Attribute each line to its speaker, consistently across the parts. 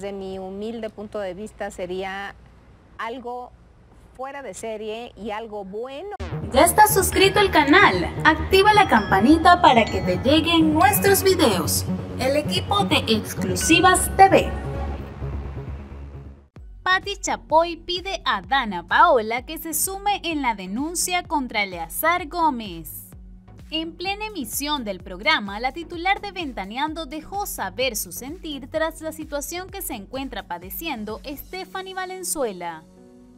Speaker 1: Desde mi humilde punto de vista sería algo fuera de serie y algo bueno.
Speaker 2: ¿Ya estás suscrito al canal? Activa la campanita para que te lleguen nuestros videos. El equipo de Exclusivas TV. Patti Chapoy pide a Dana Paola que se sume en la denuncia contra Eleazar Gómez. En plena emisión del programa, la titular de Ventaneando dejó saber su sentir tras la situación que se encuentra padeciendo Stephanie Valenzuela,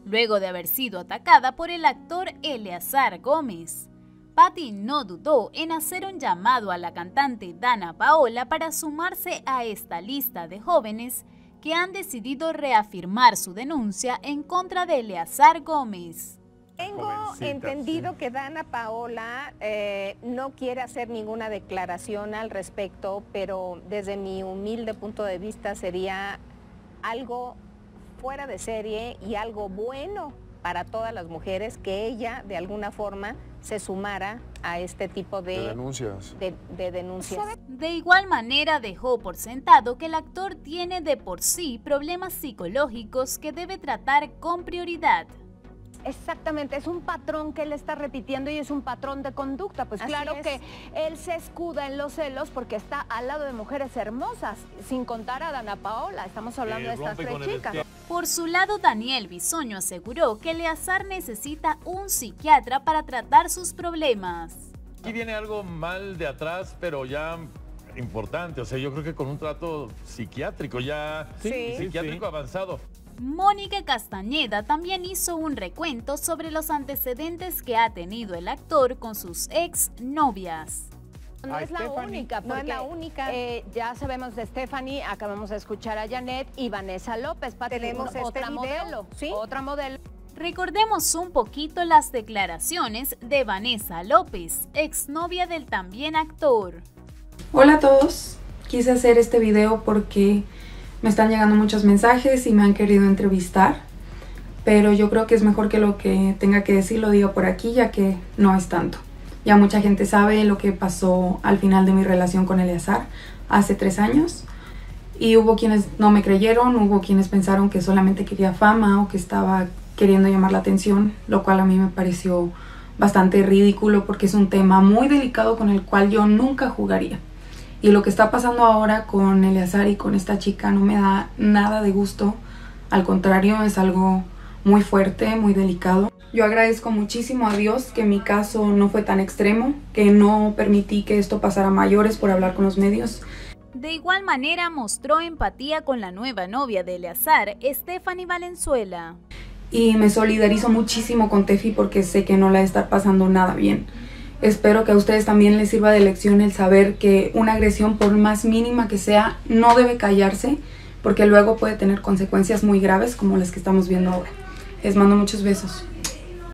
Speaker 2: luego de haber sido atacada por el actor Eleazar Gómez. Patty no dudó en hacer un llamado a la cantante Dana Paola para sumarse a esta lista de jóvenes que han decidido reafirmar su denuncia en contra de Eleazar Gómez.
Speaker 1: Tengo entendido que Dana Paola eh, no quiere hacer ninguna declaración al respecto, pero desde mi humilde punto de vista sería algo fuera de serie y algo bueno para todas las mujeres que ella de alguna forma se sumara a este tipo de,
Speaker 3: denuncias.
Speaker 1: de denuncias.
Speaker 2: De igual manera dejó por sentado que el actor tiene de por sí problemas psicológicos que debe tratar con prioridad.
Speaker 4: Exactamente, es un patrón que él está repitiendo y es un patrón de conducta. Pues claro que él se escuda en los celos porque está al lado de mujeres hermosas, sin contar a Dana Paola. Estamos hablando de estas tres chicas.
Speaker 2: Por su lado, Daniel Bisoño aseguró que Eleazar necesita un psiquiatra para tratar sus problemas.
Speaker 5: Aquí viene algo mal de atrás, pero ya importante. O sea, yo creo que con un trato psiquiátrico ya, psiquiátrico avanzado.
Speaker 2: Mónica Castañeda también hizo un recuento sobre los antecedentes que ha tenido el actor con sus ex novias.
Speaker 4: No es la única,
Speaker 1: no es la única.
Speaker 4: Eh, ya sabemos de Stephanie, acabamos de escuchar a Janet y Vanessa López.
Speaker 1: Tenemos este
Speaker 4: otra modelo,
Speaker 1: ¿sí?
Speaker 4: Otra modelo.
Speaker 2: Recordemos un poquito las declaraciones de Vanessa López, exnovia del también actor.
Speaker 6: Hola a todos, quise hacer este video porque me están llegando muchos mensajes y me han querido entrevistar, pero yo creo que es mejor que lo que tenga que decir lo diga por aquí, ya que no es tanto. Ya mucha gente sabe lo que pasó al final de mi relación con Eleazar hace tres años. Y hubo quienes no me creyeron, hubo quienes pensaron que solamente quería fama o que estaba queriendo llamar la atención, lo cual a mí me pareció bastante ridículo porque es un tema muy delicado con el cual yo nunca jugaría. Y lo que está pasando ahora con Eleazar y con esta chica no me da nada de gusto. Al contrario, es algo muy fuerte, muy delicado. Yo agradezco muchísimo a Dios que mi caso no fue tan extremo, que no permití que esto pasara a mayores por hablar con los medios.
Speaker 2: De igual manera mostró empatía con la nueva novia de Eleazar, Stephanie Valenzuela.
Speaker 6: Y me solidarizo muchísimo con Tefi porque sé que no la está pasando nada bien. Espero que a ustedes también les sirva de lección el saber que una agresión, por más mínima que sea, no debe callarse porque luego puede tener consecuencias muy graves como las que estamos viendo ahora. Les mando muchos besos.